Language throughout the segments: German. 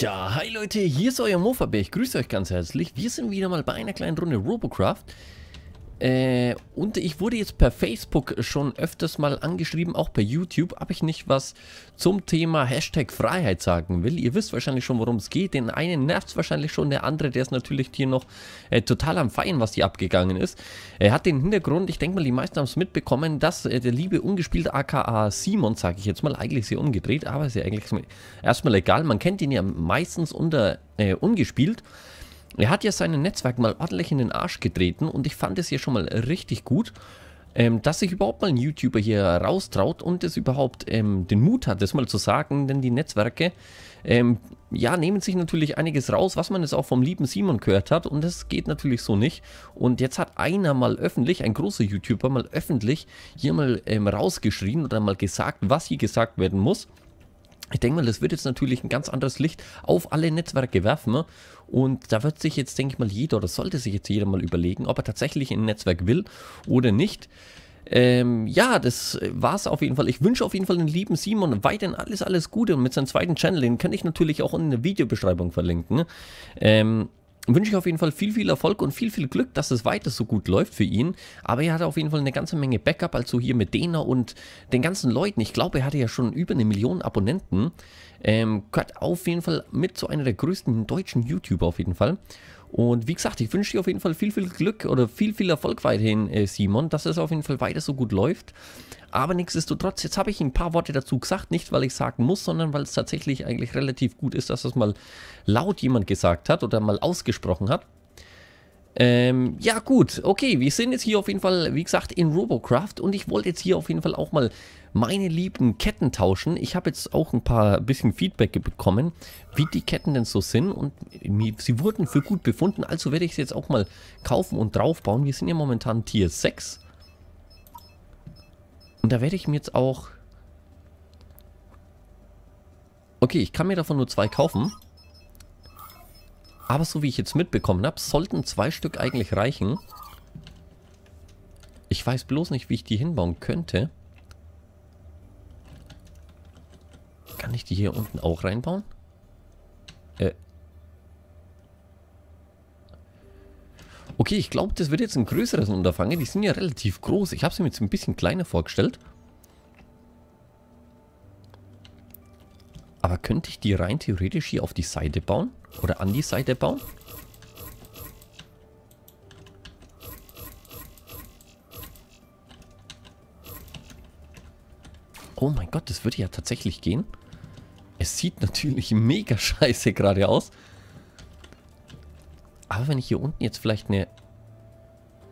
Ja, hi Leute, hier ist euer Mofabe. Ich grüße euch ganz herzlich. Wir sind wieder mal bei einer kleinen Runde Robocraft. Äh, und ich wurde jetzt per Facebook schon öfters mal angeschrieben, auch per YouTube, ob ich nicht was zum Thema Hashtag Freiheit sagen will. Ihr wisst wahrscheinlich schon, worum es geht. Den einen nervt es wahrscheinlich schon, der andere, der ist natürlich hier noch äh, total am Feiern, was hier abgegangen ist. Er hat den Hintergrund, ich denke mal, die meisten haben es mitbekommen, dass äh, der liebe ungespielte aka Simon, sage ich jetzt mal, eigentlich sehr umgedreht, aber ist ja eigentlich erstmal egal. Man kennt ihn ja meistens unter äh, ungespielt. Er hat ja sein Netzwerk mal ordentlich in den Arsch getreten und ich fand es hier schon mal richtig gut, ähm, dass sich überhaupt mal ein YouTuber hier raustraut und es überhaupt ähm, den Mut hat, das mal zu sagen, denn die Netzwerke, ähm, ja, nehmen sich natürlich einiges raus, was man jetzt auch vom lieben Simon gehört hat und das geht natürlich so nicht. Und jetzt hat einer mal öffentlich, ein großer YouTuber mal öffentlich hier mal ähm, rausgeschrien oder mal gesagt, was hier gesagt werden muss. Ich denke mal, das wird jetzt natürlich ein ganz anderes Licht auf alle Netzwerke werfen. Ne? Und da wird sich jetzt, denke ich mal, jeder oder sollte sich jetzt jeder mal überlegen, ob er tatsächlich ein Netzwerk will oder nicht. Ähm, ja, das war es auf jeden Fall. Ich wünsche auf jeden Fall den lieben Simon weiterhin alles, alles Gute und mit seinem zweiten Channel, den kann ich natürlich auch in der Videobeschreibung verlinken. Ähm, wünsche ich auf jeden Fall viel, viel Erfolg und viel, viel Glück, dass es weiter so gut läuft für ihn. Aber er hat auf jeden Fall eine ganze Menge Backup, also hier mit Dena und den ganzen Leuten. Ich glaube, er hatte ja schon über eine Million Abonnenten. Ähm, gehört auf jeden Fall mit zu einer der größten deutschen YouTuber auf jeden Fall. Und wie gesagt, ich wünsche dir auf jeden Fall viel, viel Glück oder viel, viel Erfolg weiterhin, äh, Simon, dass es auf jeden Fall weiter so gut läuft. Aber nichtsdestotrotz, jetzt habe ich ein paar Worte dazu gesagt, nicht weil ich sagen muss, sondern weil es tatsächlich eigentlich relativ gut ist, dass das mal laut jemand gesagt hat oder mal ausgesprochen hat. Ähm, ja gut, okay, wir sind jetzt hier auf jeden Fall, wie gesagt, in Robocraft und ich wollte jetzt hier auf jeden Fall auch mal meine lieben Ketten tauschen. Ich habe jetzt auch ein paar bisschen Feedback bekommen, wie die Ketten denn so sind und sie wurden für gut befunden, also werde ich sie jetzt auch mal kaufen und draufbauen. Wir sind ja momentan Tier 6 und da werde ich mir jetzt auch... Okay, ich kann mir davon nur zwei kaufen. Aber so wie ich jetzt mitbekommen habe, sollten zwei Stück eigentlich reichen. Ich weiß bloß nicht, wie ich die hinbauen könnte. Ich die hier unten auch reinbauen? Äh. Okay, ich glaube, das wird jetzt ein größeres Unterfangen. Die sind ja relativ groß. Ich habe sie mir jetzt ein bisschen kleiner vorgestellt. Aber könnte ich die rein theoretisch hier auf die Seite bauen? Oder an die Seite bauen? Oh mein Gott, das würde ja tatsächlich gehen. Es sieht natürlich mega scheiße gerade aus. Aber wenn ich hier unten jetzt vielleicht eine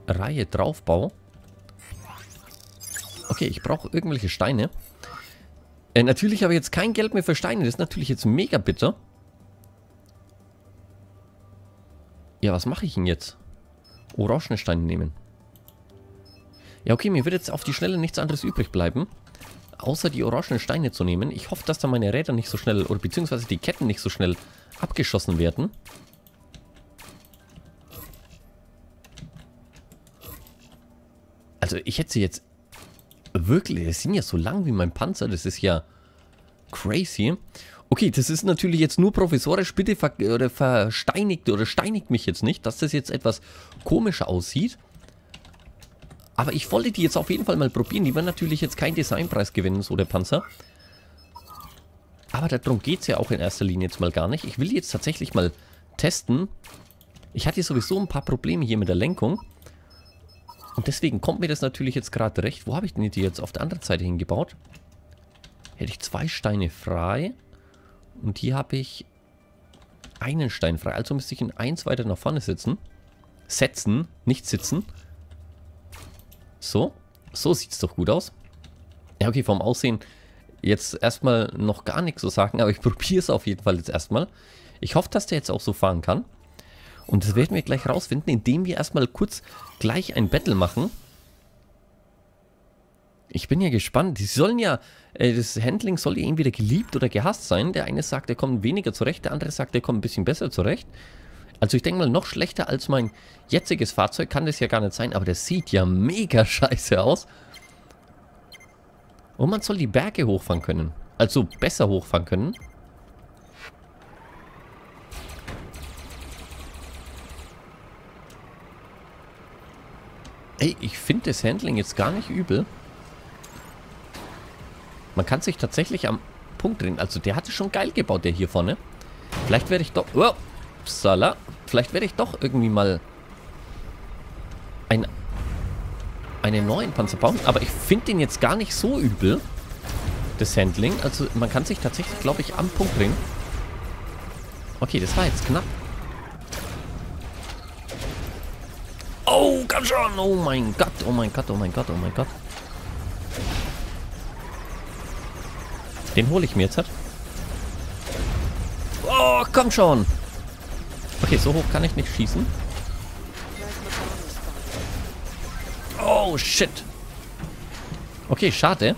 Reihe drauf baue. Okay, ich brauche irgendwelche Steine. Äh, natürlich habe ich jetzt kein Geld mehr für Steine. Das ist natürlich jetzt mega bitter. Ja, was mache ich denn jetzt? Orangensteine nehmen. Ja, okay, mir wird jetzt auf die Schnelle nichts anderes übrig bleiben. Außer die orangenen Steine zu nehmen. Ich hoffe, dass da meine Räder nicht so schnell, oder beziehungsweise die Ketten nicht so schnell abgeschossen werden. Also ich hätte sie jetzt wirklich, die sind ja so lang wie mein Panzer, das ist ja crazy. Okay, das ist natürlich jetzt nur provisorisch, bitte ver oder versteinigt oder steinigt mich jetzt nicht, dass das jetzt etwas komischer aussieht. Aber ich wollte die jetzt auf jeden Fall mal probieren. Die werden natürlich jetzt keinen Designpreis gewinnen, so der Panzer. Aber darum geht es ja auch in erster Linie jetzt mal gar nicht. Ich will jetzt tatsächlich mal testen. Ich hatte sowieso ein paar Probleme hier mit der Lenkung. Und deswegen kommt mir das natürlich jetzt gerade recht. Wo habe ich denn die jetzt auf der anderen Seite hingebaut? Hätte ich zwei Steine frei. Und hier habe ich einen Stein frei. Also müsste ich ihn eins weiter nach vorne setzen. Setzen, nicht sitzen. So. So sieht es doch gut aus. Ja, okay, vom Aussehen jetzt erstmal noch gar nichts zu sagen, aber ich probiere es auf jeden Fall jetzt erstmal. Ich hoffe, dass der jetzt auch so fahren kann. Und das werden wir gleich rausfinden, indem wir erstmal kurz gleich ein Battle machen. Ich bin ja gespannt. Die sollen ja, äh, das Handling soll ja entweder geliebt oder gehasst sein. Der eine sagt, er kommt weniger zurecht, der andere sagt, er kommt ein bisschen besser zurecht. Also ich denke mal, noch schlechter als mein jetziges Fahrzeug kann das ja gar nicht sein. Aber das sieht ja mega scheiße aus. Und man soll die Berge hochfahren können. Also besser hochfahren können. Ey, ich finde das Handling jetzt gar nicht übel. Man kann sich tatsächlich am Punkt drehen. Also der hat es schon geil gebaut, der hier vorne. Vielleicht werde ich doch... Oh, Sala. Vielleicht werde ich doch irgendwie mal ein, einen neuen Panzer bauen. Aber ich finde den jetzt gar nicht so übel. Das Handling. Also man kann sich tatsächlich, glaube ich, am Punkt bringen. Okay, das war jetzt knapp. Oh, komm schon. Oh mein Gott, oh mein Gott, oh mein Gott, oh mein Gott. Den hole ich mir jetzt. Oh, komm schon. Okay, so hoch kann ich nicht schießen. Oh, shit. Okay, schade.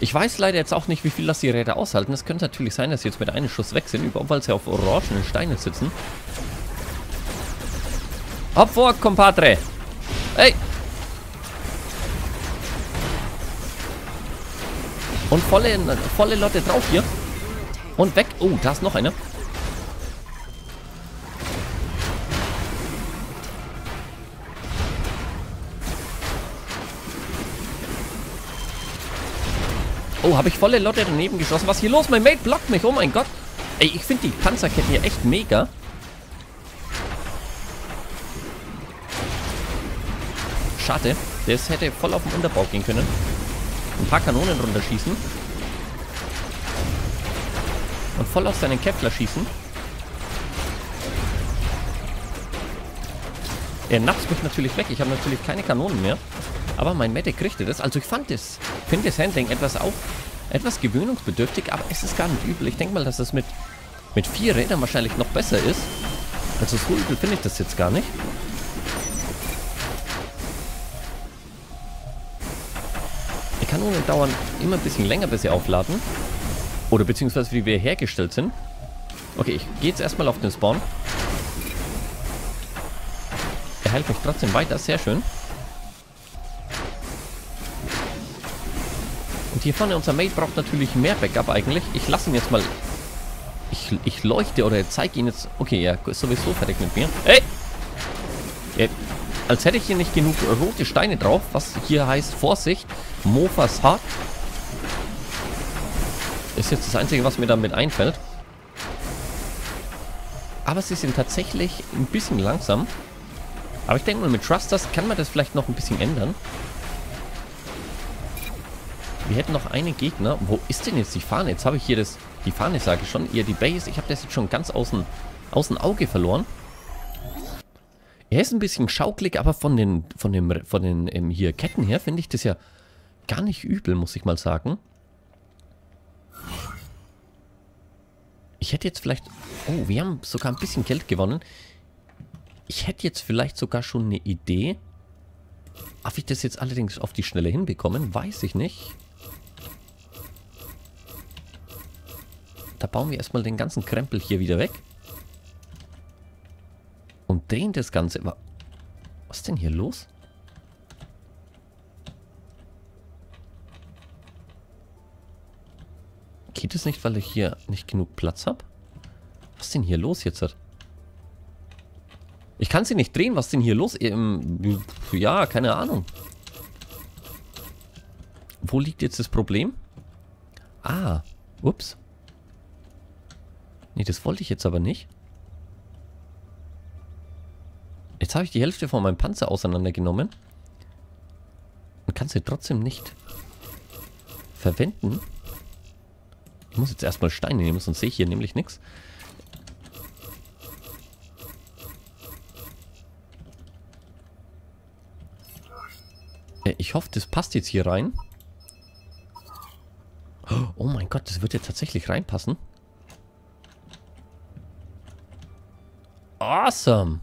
Ich weiß leider jetzt auch nicht, wie viel das die Räder aushalten. Es könnte natürlich sein, dass sie jetzt mit einem Schuss weg sind, überhaupt weil sie auf orangenen Steinen sitzen. Hopp vor, Compadre. Hey. Und volle, volle Lotte drauf hier. Und weg. Oh, da ist noch einer. Oh, habe ich volle Lotte daneben geschossen. Was ist hier los? Mein Mate blockt mich. Oh mein Gott. Ey, ich finde die Panzerketten hier echt mega. Schade. Das hätte voll auf den Unterbau gehen können. Ein paar Kanonen runterschießen. Und voll auf seinen Kevlar schießen. Er nachts mich natürlich weg. Ich habe natürlich keine Kanonen mehr. Aber mein Medic kriegte das. Also ich fand das, finde das Handling etwas auch, etwas gewöhnungsbedürftig, aber es ist gar nicht übel. Ich denke mal, dass es mit, mit vier Rädern wahrscheinlich noch besser ist. Also so übel finde ich das jetzt gar nicht. Die Kanonen dauern immer ein bisschen länger, bis sie aufladen. Oder beziehungsweise wie wir hergestellt sind. Okay, ich gehe jetzt erstmal auf den Spawn. Er hält mich trotzdem weiter, sehr schön. Hier vorne, unser Mate braucht natürlich mehr Backup eigentlich. Ich lasse ihn jetzt mal... Ich, ich leuchte oder zeige ihn jetzt... Okay, er ist sowieso fertig mit mir. Hey! Ja, als hätte ich hier nicht genug rote Steine drauf, was hier heißt Vorsicht, Mofas hart. Ist jetzt das Einzige, was mir damit einfällt. Aber sie sind tatsächlich ein bisschen langsam. Aber ich denke mal, mit Trusters kann man das vielleicht noch ein bisschen ändern. Wir hätten noch einen Gegner. Wo ist denn jetzt die Fahne? Jetzt habe ich hier das, die Fahne, sage ich schon. Eher die Base. Ich habe das jetzt schon ganz außen, außen Auge verloren. Er ist ein bisschen schaukelig, aber von den, von dem, von den ähm, hier Ketten her finde ich das ja gar nicht übel, muss ich mal sagen. Ich hätte jetzt vielleicht... Oh, wir haben sogar ein bisschen Geld gewonnen. Ich hätte jetzt vielleicht sogar schon eine Idee. Ob ich das jetzt allerdings auf die Schnelle hinbekommen, weiß ich nicht. Da bauen wir erstmal den ganzen Krempel hier wieder weg. Und drehen das Ganze. Was ist denn hier los? Geht es nicht, weil ich hier nicht genug Platz habe? Was ist denn hier los jetzt? Ich kann sie nicht drehen. Was ist denn hier los? Ja, keine Ahnung. Wo liegt jetzt das Problem? Ah, ups. Nee, das wollte ich jetzt aber nicht. Jetzt habe ich die Hälfte von meinem Panzer auseinandergenommen. Und kann sie trotzdem nicht verwenden. Ich muss jetzt erstmal Steine nehmen, sonst sehe ich hier nämlich nichts. Äh, ich hoffe, das passt jetzt hier rein. Oh mein Gott, das wird jetzt tatsächlich reinpassen. Awesome.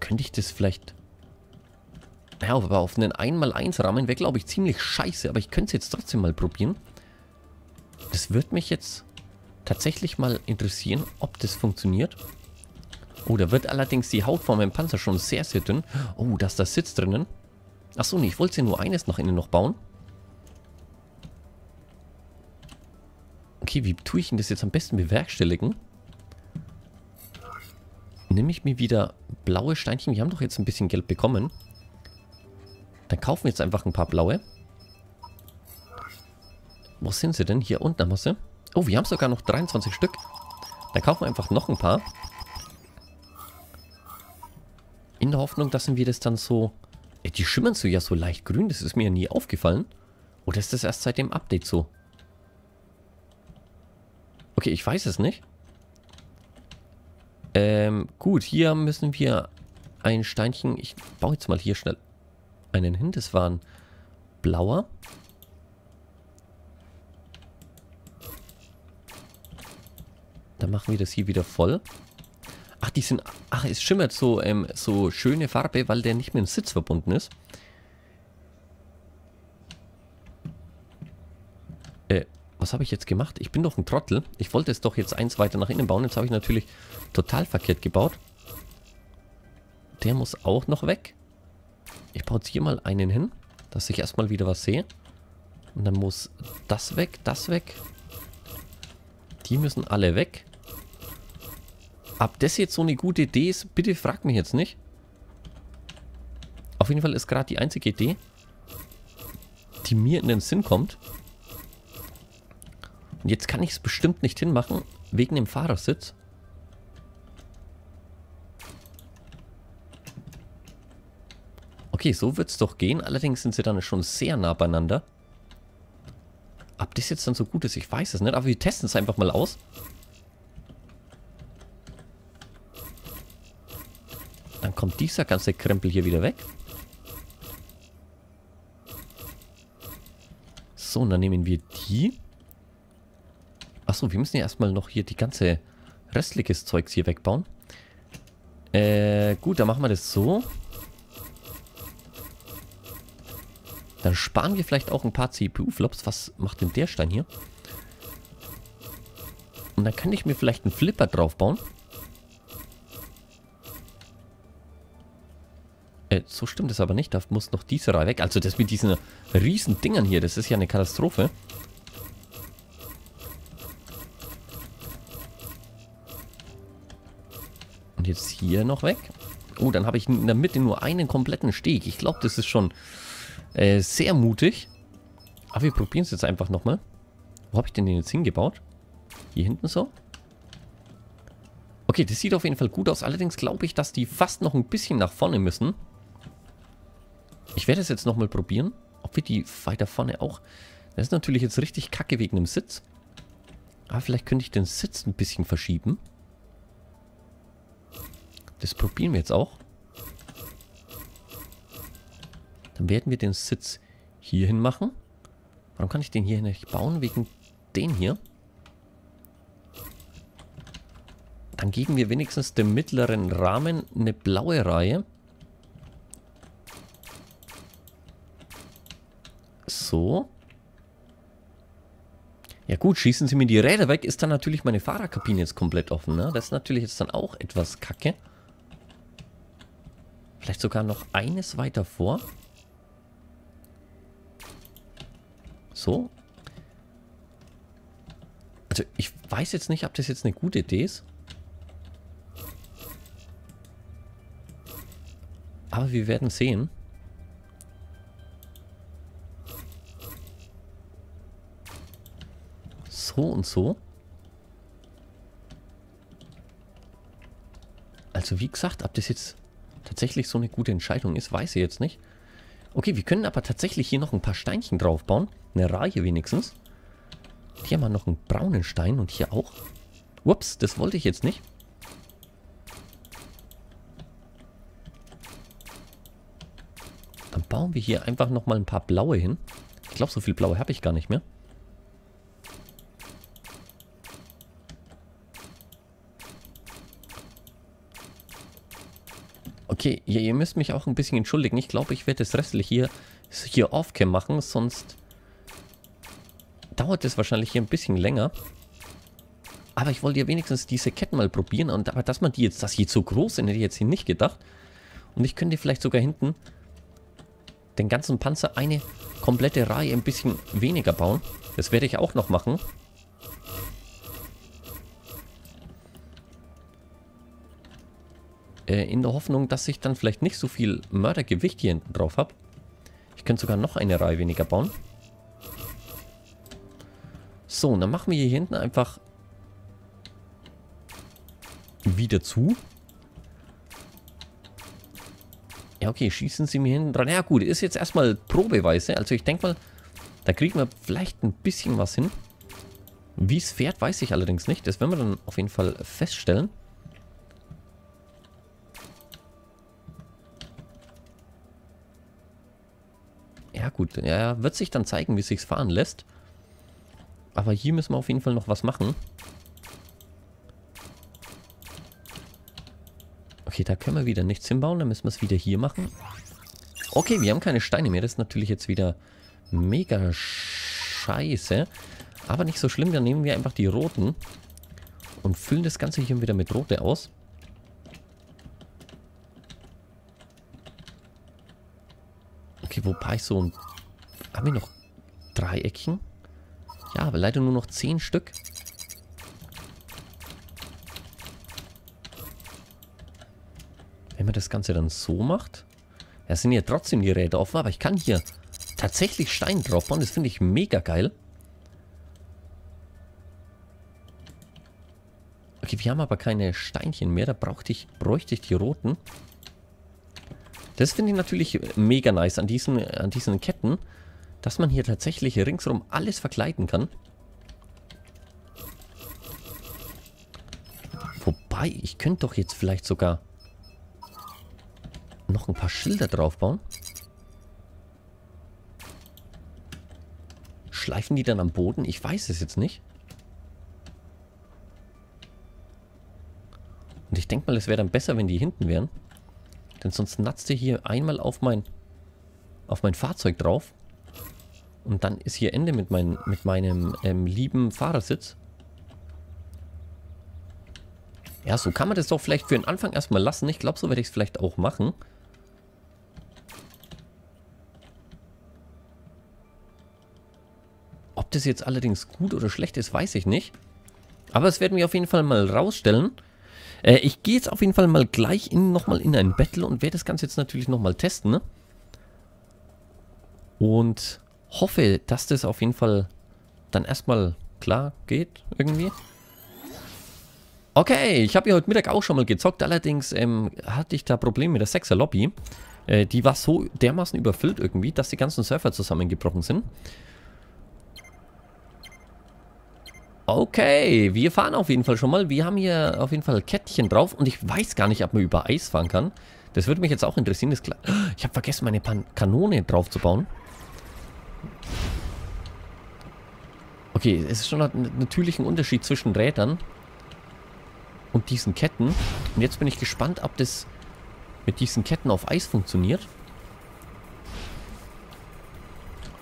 Könnte ich das vielleicht... Ja, aber auf einen 1x1 Rahmen wäre, glaube ich, ziemlich scheiße. Aber ich könnte es jetzt trotzdem mal probieren. Das wird mich jetzt tatsächlich mal interessieren, ob das funktioniert. Oh, da wird allerdings die Haut von meinem Panzer schon sehr, sehr dünn. Oh, da ist das Sitz drinnen. Achso, nee, ich wollte ja nur eines noch innen noch bauen. Okay, wie tue ich denn das jetzt am besten bewerkstelligen? nehme ich mir wieder blaue Steinchen. Wir haben doch jetzt ein bisschen Geld bekommen. Dann kaufen wir jetzt einfach ein paar blaue. Wo sind sie denn? Hier unten haben wir sie. Oh, wir haben sogar noch 23 Stück. Dann kaufen wir einfach noch ein paar. In der Hoffnung, dass wir das dann so... Ey, die schimmern so ja so leicht grün. Das ist mir ja nie aufgefallen. Oder ist das erst seit dem Update so? Okay, ich weiß es nicht. Ähm, gut, hier müssen wir ein Steinchen... Ich baue jetzt mal hier schnell einen hin. Das war ein blauer. Dann machen wir das hier wieder voll. Ach, die sind... Ach, es schimmert so, ähm, so schöne Farbe, weil der nicht mit dem Sitz verbunden ist. Äh, was habe ich jetzt gemacht? Ich bin doch ein Trottel. Ich wollte es doch jetzt eins weiter nach innen bauen. Jetzt habe ich natürlich total verkehrt gebaut. Der muss auch noch weg. Ich baue jetzt hier mal einen hin, dass ich erstmal wieder was sehe. Und dann muss das weg, das weg. Die müssen alle weg. Ob das jetzt so eine gute Idee ist, bitte fragt mich jetzt nicht. Auf jeden Fall ist gerade die einzige Idee, die mir in den Sinn kommt. Und jetzt kann ich es bestimmt nicht hinmachen, wegen dem Fahrersitz. Okay, so wird es doch gehen. Allerdings sind sie dann schon sehr nah beieinander. Ob das jetzt dann so gut ist, ich weiß es nicht. Aber wir testen es einfach mal aus. Dann kommt dieser ganze Krempel hier wieder weg. So, und dann nehmen wir die. Achso, wir müssen ja erstmal noch hier die ganze restliches Zeugs hier wegbauen. Äh, gut, dann machen wir das so. Dann sparen wir vielleicht auch ein paar CPU-Flops. Was macht denn der Stein hier? Und dann kann ich mir vielleicht einen Flipper draufbauen. Äh, so stimmt es aber nicht. Da muss noch diese Reihe weg. Also das mit diesen riesen Dingern hier, das ist ja eine Katastrophe. Und jetzt hier noch weg. Oh, dann habe ich in der Mitte nur einen kompletten Steg. Ich glaube, das ist schon äh, sehr mutig. Aber wir probieren es jetzt einfach nochmal. Wo habe ich denn den jetzt hingebaut? Hier hinten so? Okay, das sieht auf jeden Fall gut aus. Allerdings glaube ich, dass die fast noch ein bisschen nach vorne müssen. Ich werde es jetzt nochmal probieren. Ob wir die weiter vorne auch... Das ist natürlich jetzt richtig kacke wegen dem Sitz. Aber vielleicht könnte ich den Sitz ein bisschen verschieben. Das probieren wir jetzt auch. Dann werden wir den Sitz hier hin machen. Warum kann ich den hier nicht bauen? Wegen den hier. Dann geben wir wenigstens dem mittleren Rahmen eine blaue Reihe. So. Ja gut, schießen sie mir die Räder weg, ist dann natürlich meine Fahrerkabine jetzt komplett offen. Ne? Das ist natürlich jetzt dann auch etwas kacke. Vielleicht sogar noch eines weiter vor. So. Also ich weiß jetzt nicht, ob das jetzt eine gute Idee ist. Aber wir werden sehen. So und so. Also wie gesagt, ob das jetzt tatsächlich so eine gute Entscheidung ist, weiß ich jetzt nicht. Okay, wir können aber tatsächlich hier noch ein paar Steinchen draufbauen. Eine Reihe wenigstens. Hier haben wir noch einen braunen Stein und hier auch. Ups, das wollte ich jetzt nicht. Dann bauen wir hier einfach nochmal ein paar blaue hin. Ich glaube, so viel blaue habe ich gar nicht mehr. Okay, ihr, müsst mich auch ein bisschen entschuldigen. Ich glaube, ich werde das restliche hier, hier off-cam machen, sonst dauert es wahrscheinlich hier ein bisschen länger. Aber ich wollte ja wenigstens diese Ketten mal probieren. Und aber dass man die jetzt, dass die so groß sind, hätte ich jetzt hier nicht gedacht. Und ich könnte vielleicht sogar hinten den ganzen Panzer eine komplette Reihe ein bisschen weniger bauen. Das werde ich auch noch machen. Äh, in der Hoffnung, dass ich dann vielleicht nicht so viel Mördergewicht hier hinten drauf habe. Ich könnte sogar noch eine Reihe weniger bauen. So, und dann machen wir hier hinten einfach wieder zu. Ja, okay, schießen sie mir hinten dran. Ja gut, ist jetzt erstmal probeweise. Also ich denke mal, da kriegen wir vielleicht ein bisschen was hin. Wie es fährt, weiß ich allerdings nicht. Das werden wir dann auf jeden Fall feststellen. Gut, ja, wird sich dann zeigen, wie es sich fahren lässt. Aber hier müssen wir auf jeden Fall noch was machen. Okay, da können wir wieder nichts hinbauen. Dann müssen wir es wieder hier machen. Okay, wir haben keine Steine mehr. Das ist natürlich jetzt wieder mega scheiße. Aber nicht so schlimm. Dann nehmen wir einfach die roten und füllen das Ganze hier wieder mit Rote aus. Okay, wobei so ein... Haben wir noch Dreieckchen? Ja, aber leider nur noch 10 Stück. Wenn man das Ganze dann so macht... Ja, sind ja trotzdem die Räder offen, aber ich kann hier tatsächlich Stein drauf bauen. Das finde ich mega geil. Okay, wir haben aber keine Steinchen mehr. Da brauchte ich, bräuchte ich die roten. Das finde ich natürlich mega nice an diesen, an diesen Ketten, dass man hier tatsächlich ringsherum alles verkleiden kann. Wobei, ich könnte doch jetzt vielleicht sogar noch ein paar Schilder draufbauen. Schleifen die dann am Boden? Ich weiß es jetzt nicht. Und ich denke mal, es wäre dann besser, wenn die hinten wären. Denn sonst natzt ihr hier einmal auf mein, auf mein Fahrzeug drauf. Und dann ist hier Ende mit, mein, mit meinem ähm, lieben Fahrersitz. Ja, so kann man das doch vielleicht für den Anfang erstmal lassen. Ich glaube, so werde ich es vielleicht auch machen. Ob das jetzt allerdings gut oder schlecht ist, weiß ich nicht. Aber das werden wir auf jeden Fall mal rausstellen. Äh, ich gehe jetzt auf jeden Fall mal gleich nochmal in ein Battle und werde das Ganze jetzt natürlich nochmal testen. Ne? Und hoffe, dass das auf jeden Fall dann erstmal klar geht irgendwie. Okay, ich habe ja heute Mittag auch schon mal gezockt, allerdings ähm, hatte ich da Probleme mit der 6er Lobby. Äh, die war so dermaßen überfüllt irgendwie, dass die ganzen Surfer zusammengebrochen sind. Okay, wir fahren auf jeden Fall schon mal. Wir haben hier auf jeden Fall Kettchen drauf und ich weiß gar nicht, ob man über Eis fahren kann. Das würde mich jetzt auch interessieren. Das ich habe vergessen, meine Pan Kanone drauf zu bauen. Okay, es ist schon ein Unterschied zwischen Rädern und diesen Ketten. Und jetzt bin ich gespannt, ob das mit diesen Ketten auf Eis funktioniert.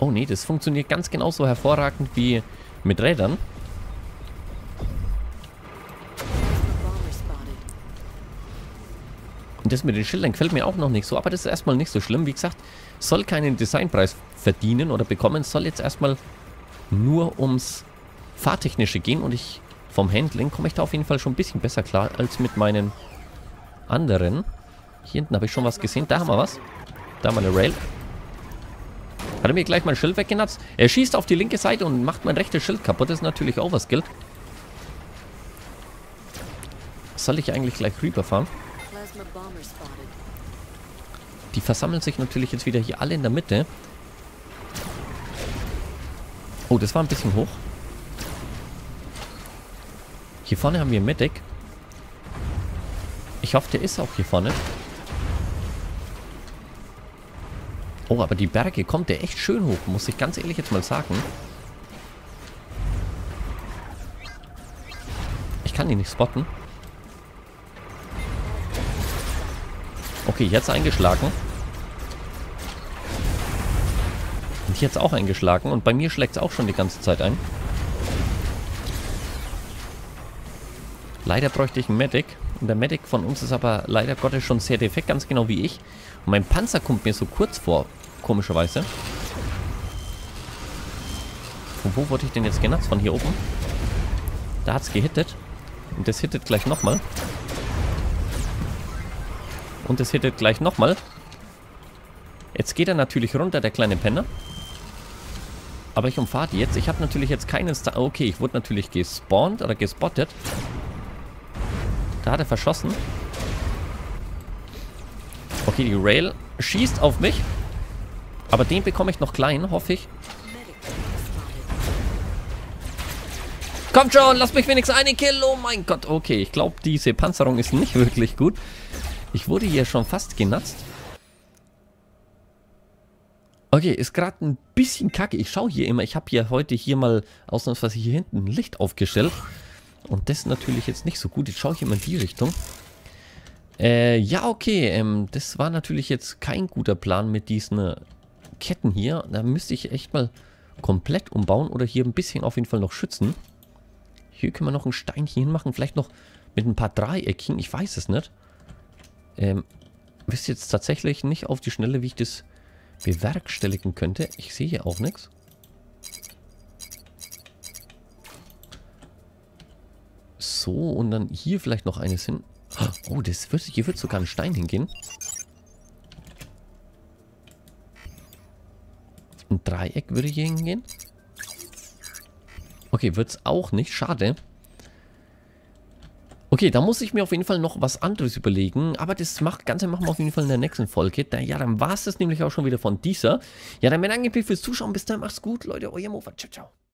Oh nee, das funktioniert ganz genauso hervorragend wie mit Rädern. Und das mit den Schildern gefällt mir auch noch nicht so, aber das ist erstmal nicht so schlimm. Wie gesagt, soll keinen Designpreis verdienen oder bekommen, soll jetzt erstmal nur ums Fahrtechnische gehen und ich vom Handling komme ich da auf jeden Fall schon ein bisschen besser klar als mit meinen anderen. Hier hinten habe ich schon was gesehen. Da haben wir was. Da haben wir eine Rail. Hat er mir gleich mein Schild weggenatzt? Er schießt auf die linke Seite und macht mein rechtes Schild kaputt. Das ist natürlich Overskill. Soll ich eigentlich gleich rüberfahren? Die versammeln sich natürlich jetzt wieder hier alle in der Mitte. Oh, das war ein bisschen hoch. Hier vorne haben wir Medic. Ich hoffe, der ist auch hier vorne. Oh, aber die Berge kommt der echt schön hoch, muss ich ganz ehrlich jetzt mal sagen. Ich kann ihn nicht spotten. Okay, jetzt eingeschlagen. Und jetzt auch eingeschlagen. Und bei mir schlägt es auch schon die ganze Zeit ein. Leider bräuchte ich einen Medic. Und der Medic von uns ist aber leider Gottes schon sehr defekt, ganz genau wie ich. Und mein Panzer kommt mir so kurz vor, komischerweise. Von wo wurde ich denn jetzt genutzt? Von hier oben? Da hat es gehittet. Und das hittet gleich nochmal. Und es hittet gleich nochmal. Jetzt geht er natürlich runter, der kleine Penner. Aber ich umfahre die jetzt. Ich habe natürlich jetzt keinen Star... Okay, ich wurde natürlich gespawnt oder gespottet. Da hat er verschossen. Okay, die Rail schießt auf mich. Aber den bekomme ich noch klein, hoffe ich. Kommt schon, lass mich wenigstens eine Kill. Oh mein Gott. Okay, ich glaube, diese Panzerung ist nicht wirklich gut. Ich wurde hier schon fast genatzt. Okay, ist gerade ein bisschen kacke. Ich schaue hier immer. Ich habe hier heute hier mal ausnahmsweise hier hinten ein Licht aufgestellt. Und das ist natürlich jetzt nicht so gut. Jetzt schaue ich immer in die Richtung. Äh, ja, okay. Ähm, das war natürlich jetzt kein guter Plan mit diesen Ketten hier. Da müsste ich echt mal komplett umbauen oder hier ein bisschen auf jeden Fall noch schützen. Hier können wir noch ein Steinchen hinmachen. Vielleicht noch mit ein paar Dreiecken. Ich weiß es nicht. Ähm, wisst jetzt tatsächlich nicht auf die Schnelle, wie ich das bewerkstelligen könnte. Ich sehe hier auch nichts. So, und dann hier vielleicht noch eines hin. Oh, das wird, hier wird sogar ein Stein hingehen. Ein Dreieck würde hier hingehen. Okay, wird es auch nicht. Schade. Okay, da muss ich mir auf jeden Fall noch was anderes überlegen. Aber das macht, Ganze machen wir auf jeden Fall in der nächsten Folge. Da, ja, dann war es das nämlich auch schon wieder von dieser. Ja, dann bedanke ich mich fürs Zuschauen. Bis dann, macht's gut, Leute. Euer Mofa. Ciao, ciao.